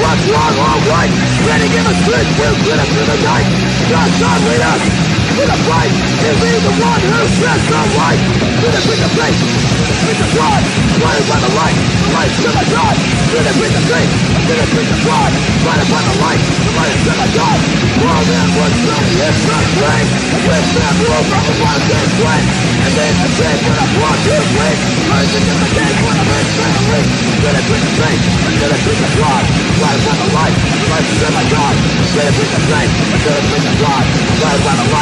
what's wrong all right? Ready, give us good, we'll get us through the night. God, God, lead us in the fight and be the one who sets the light. Did it bring the faith? Bring the pride, blinded by the light, the light to the God. Did it bring the faith? Did it bring the pride, blinded by the light, the light to the God. While man was silly, it's not great. And with man rule from the one day. And then the sin when I brought you free. Merging in the game when I'm family. Did it bring the faith? Did bring the pride, blinded by the light, the light to the God. Did it bring the faith? Did it bring the pride, blinded by the light.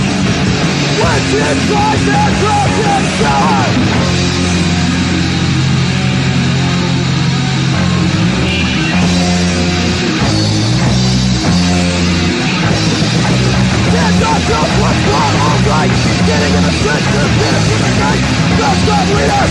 which is like a broken sword. Myself was born all right Standing in the strength of the night The sub leader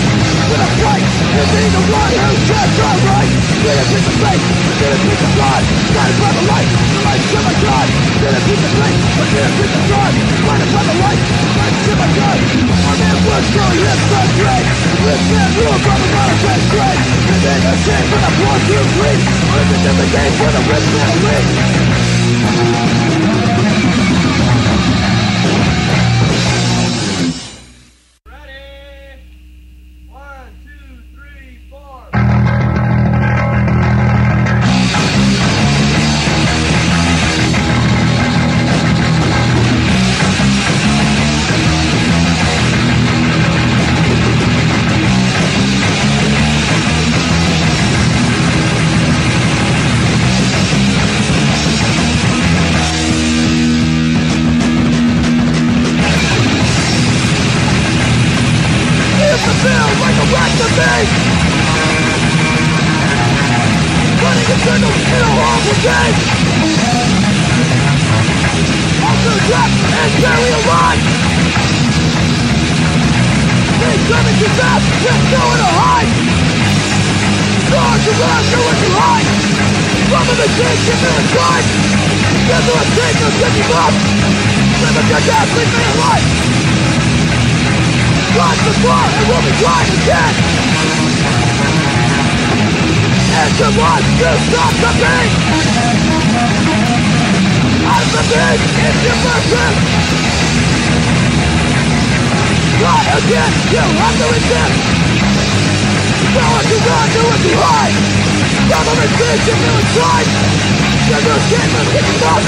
with a fight Is he the one who can't right? Feel a piece of faith, feel a piece of God Find a breath of light. The light strip of God Feel a piece of faith, but feel a piece of God Find a breath of light the light strip my God Our man was growing his son great. This man grew up on the bottom of great Is it a shame for the poor to bleed? Or is it just a game for the rich man to lead? Beat Running the circles in a horrible game Also trapped and barely alive They coming too fast, there's nowhere to hide Stars around, nowhere to hide From the machine, get me inside There's no escape, no taking up Live a good death, leave me alive Rise before and we'll be trying again. And the one to stop the beat. I'm the beat, it's your person Try again, you have to resist. Know what to run, know what to hide Government thinks if you inside. No shame in picking up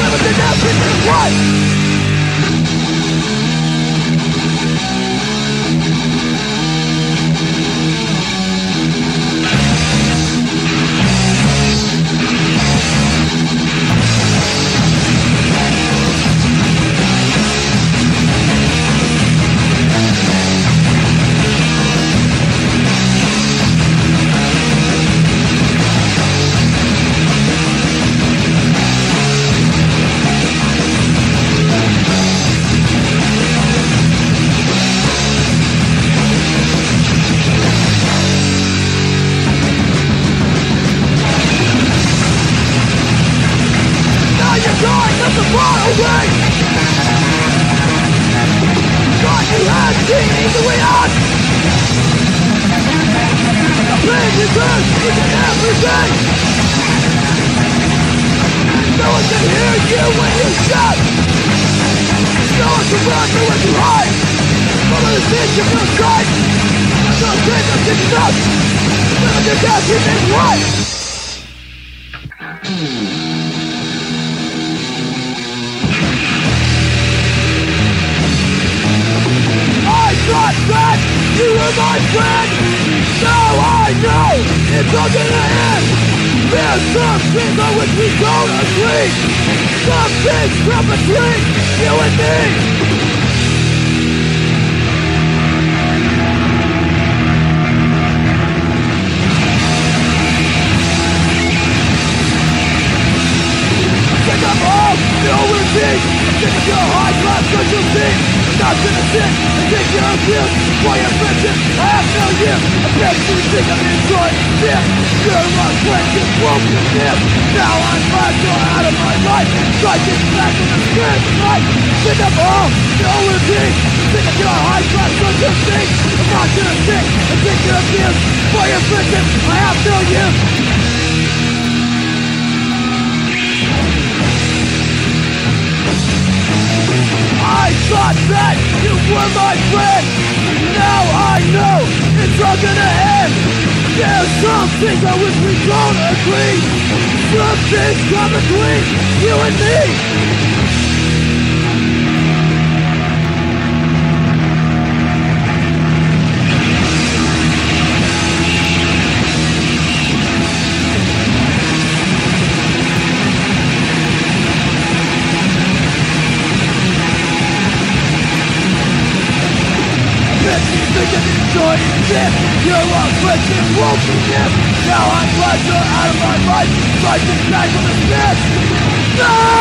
Never did that, Position for Christ! The kingdom is not! Living the death he means what? I thought that you were my friend! Now I know it's all gonna end! There's some things on which we don't agree! Some things from between you and me! abuse for your vengeance I have no I bet you think of enjoying this You're my friend, you broke the Now I'm glad you're out of my life Try to back in the spirit of life Think of all, no repeat Think of your high class, don't you think? I'm not gonna think, I'm thinking of For your friendship, I have no use I thought that you were my friend. Now I know it's all gonna end. There's some things I wish we don't agree. Some things come between you and me. Christian him. Now I'm pleasure out of my life, try to back on the snitch. No!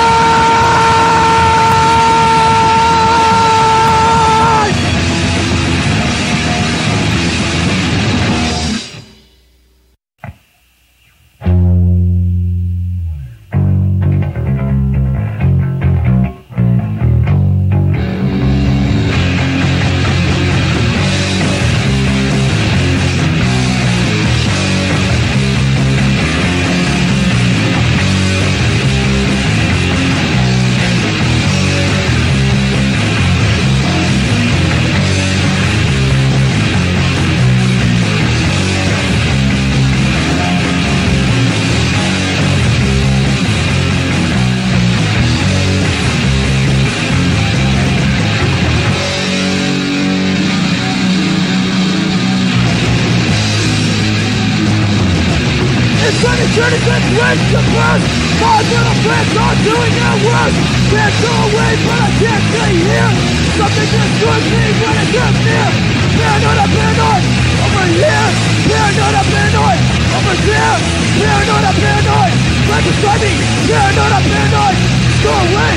time to burn. My little friends are doing their work. Can't go away, but I can't stay here. Something destroys me when it gets near. Paranoid, I'm paranoid. Over here. Paranoid, I'm paranoid. Over there. Paranoid, I'm paranoid. Right beside me. Paranoid, I'm paranoid. Go away.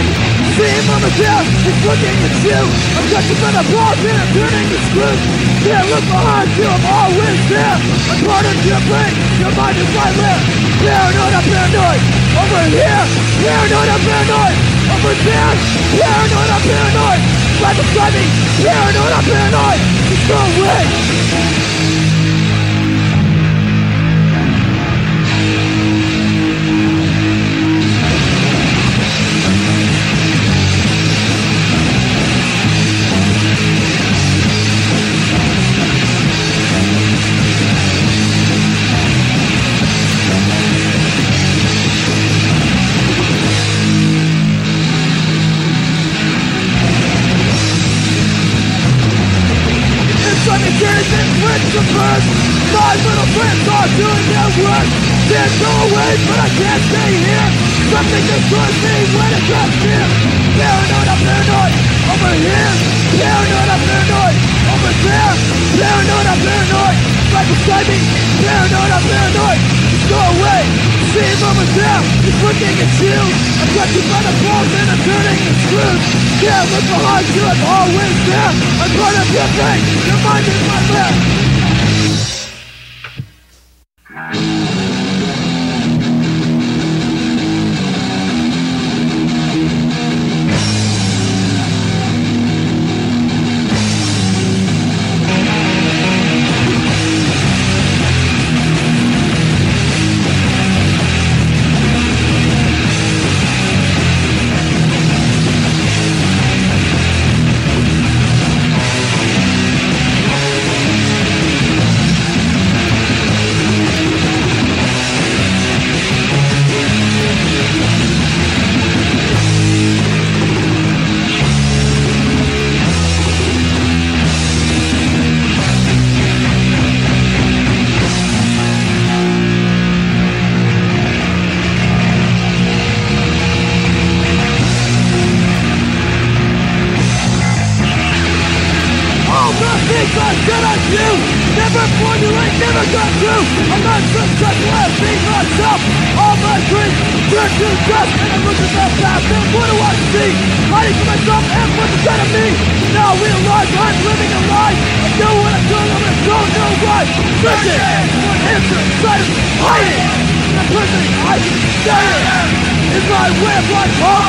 See him on the ground. He's looking at you. I'm touching by the ball, and I'm turning the screws. Can't look behind you. I'm always there. I'm part of your brain. Your mind is my there. Paranoid, I'm paranoid. Over here, paranoid, I'm paranoid. Over there, paranoid, I'm paranoid. Right beside me, paranoid, I'm paranoid. Just go away. Destroys me when it comes near Paranoid, I'm paranoid. Over here Paranoid, I'm paranoid. Over there Paranoid, I'm paranoid. Right beside me Paranoid, I'm paranoid. Just go away. See him over there He's looking at you I'm touching by the balls and I'm turning the screws Can't look behind you, I'm always there. I'm part of your brain Your mind is my left to trust and look at that past and what do I see? Hiding from myself and what's inside of me. Now we are alive, I'm living a lie. I know what I'm doing, I'm gonna go, no right. Listen, what is inside of me? Hiding. The person I desire is my way of life, huh?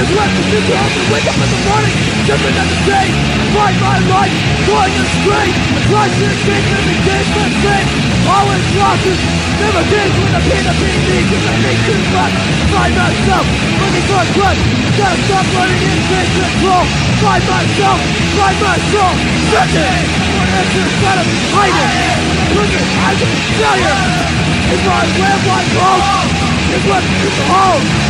It's left to sit home and wake up in the morning, different than the day. Find my life, going astray. I try to escape every day's mistake. Always losses, never did when the pain of being me Cause I need to find, find myself, looking for trust Gotta stop running in face control Find myself, find my soul, searching For answers that I'm hiding Prison, I'm a failure Is my landline home? It was home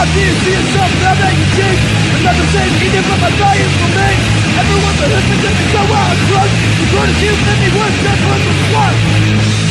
How do you see yourself now that you change? I'm not the same either, but my values remain. Everyone's a hypocrite go out and drunk. The courtesy of many words, that's what was smart. It's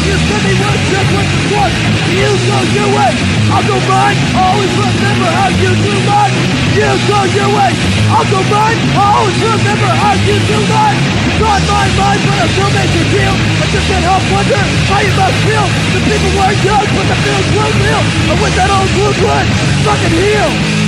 The courtesy of spending one check what you want You go your way, I'll go mine Always remember how you do mine. You go your way, I'll go mine Always remember how you do mine. It's my mind but I still make a deal I just can't help wonder how you must feel. The people were young but the feelings were real And with that old blue blood, fucking heal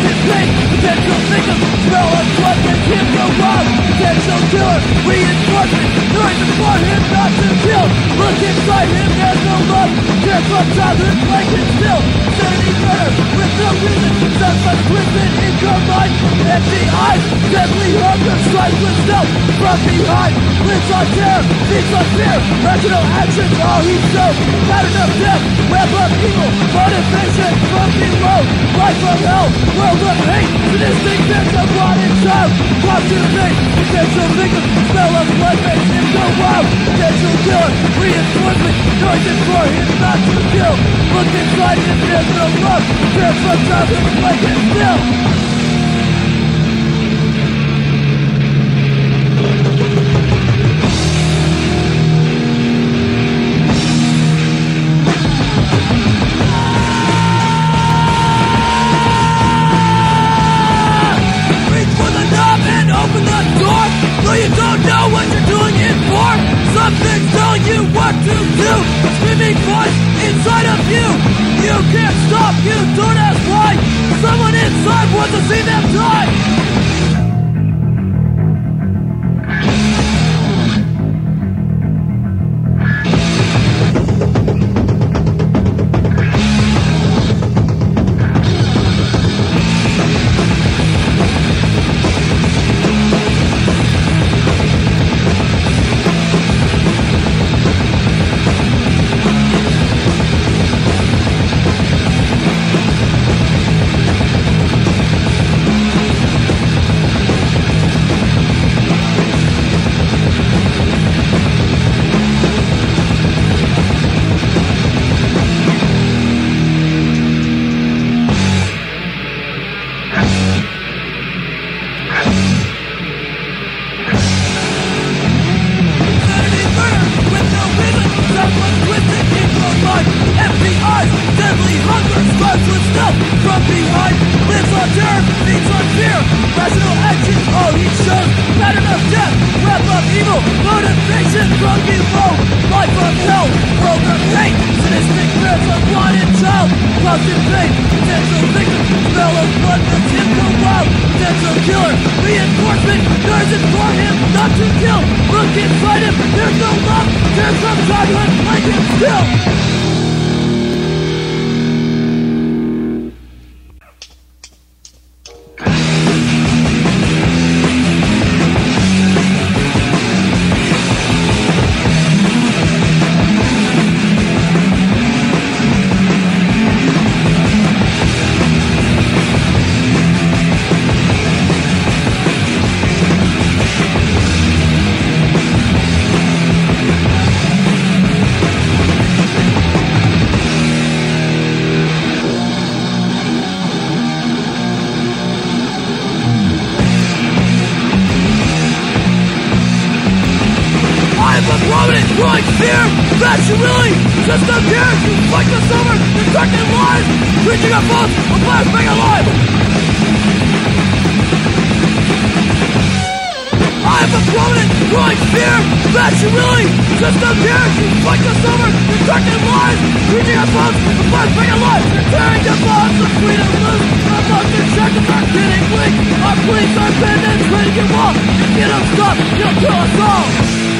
Pain, potential victim Smell of wild Potential killer, reinforcement Knowing for him not to kill. Look inside him, there's no love. Tears from childhood, it still. Sanity murder, with no reason Sounds like twisted in your mind Empty eyes, deadly hunger Strikes with self from behind Lives on terror, feeds on fear. Rational actions, all he shows Pattern of death, web of evil. Motivation from below. Life of hell, world of hate. Sadistic bits of rotted child Watching fate, potential victim Smell of blood makes him go wild Potential killer, reinforcement Noise for him not to kill Look inside him, there's no love Tears from childhood like it still to see them die from behind Lives on terror, feeds on fear. Rational actions, all he shows Pattern of death, web of evil Motivation from below Life of hell, world of hate Sadistic threats of wanted child Constant pain, potential victim Smell of blood makes him go wild Potential killer, reinforcement Nurses for him not to kill Look inside him, there's no love Tears from childhood like him still you really just don't care. You fight the the darkened lies, reaching a false, a flash being alive. I have a prominent growing fear that you really just don't care. You fight the the darkened lies, reaching a false, a flash being alive. Tearing the bonds of freedom loose. I'm in shackles, are getting weak. Our police are penetrating your wall. If you don't stop, you'll kill us all.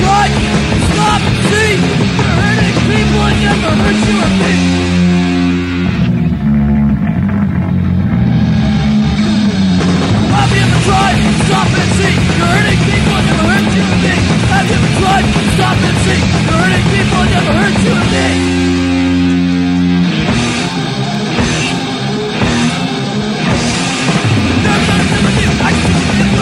Try, stop, see. You're hurting people and never hurt you or me. Try, stop and see. You're hurting people and never hurt you or me. Have you ever tried? Stop and see. You're hurting people and never hurt you or me. I